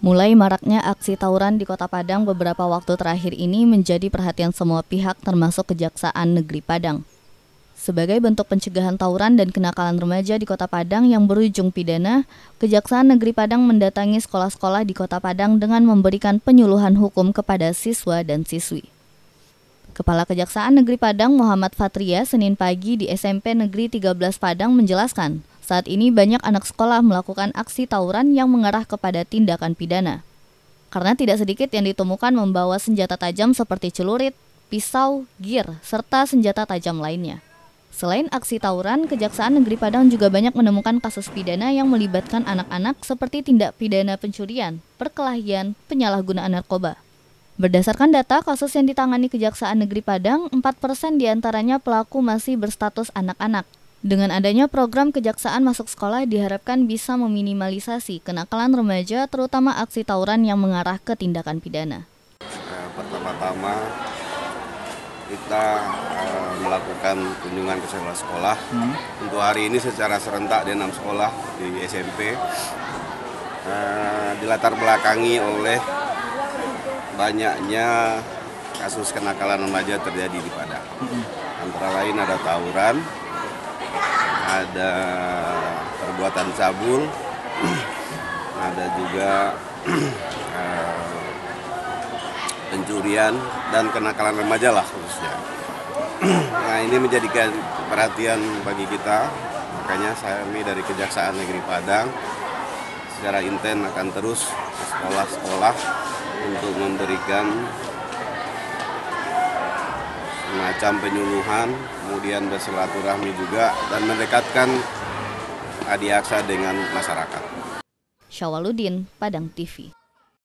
Mulai maraknya aksi tawuran di Kota Padang beberapa waktu terakhir ini menjadi perhatian semua pihak termasuk Kejaksaan Negeri Padang. Sebagai bentuk pencegahan tawuran dan kenakalan remaja di Kota Padang yang berujung pidana, Kejaksaan Negeri Padang mendatangi sekolah-sekolah di Kota Padang dengan memberikan penyuluhan hukum kepada siswa dan siswi. Kepala Kejaksaan Negeri Padang Muhammad Fatria Senin pagi di SMP Negeri 13 Padang menjelaskan, saat ini banyak anak sekolah melakukan aksi tawuran yang mengarah kepada tindakan pidana. Karena tidak sedikit yang ditemukan membawa senjata tajam seperti celurit, pisau, gear, serta senjata tajam lainnya. Selain aksi tawuran, Kejaksaan Negeri Padang juga banyak menemukan kasus pidana yang melibatkan anak-anak seperti tindak pidana pencurian, perkelahian, penyalahgunaan narkoba. Berdasarkan data kasus yang ditangani Kejaksaan Negeri Padang, 4% di antaranya pelaku masih berstatus anak-anak, dengan adanya program kejaksaan masuk sekolah diharapkan bisa meminimalisasi kenakalan remaja terutama aksi tawuran yang mengarah ke tindakan pidana. Eh, pertama-tama kita uh, melakukan kunjungan ke sekolah sekolah. Hmm. Untuk hari ini secara serentak di enam sekolah di SMP uh, eh, dilatar belakangi oleh banyaknya kasus kenakalan remaja terjadi di Padang. Hmm. Antara lain ada tawuran, ada perbuatan cabul, ada juga uh, pencurian dan kenakalan remaja lah khususnya. nah ini menjadikan perhatian bagi kita, makanya saya ini dari Kejaksaan Negeri Padang secara intent akan terus sekolah-sekolah untuk memberikan semacam penyuluhan, kemudian bersilaturahmi juga dan mendekatkan Adi Aksa dengan masyarakat. Syawaludin, Padang TV.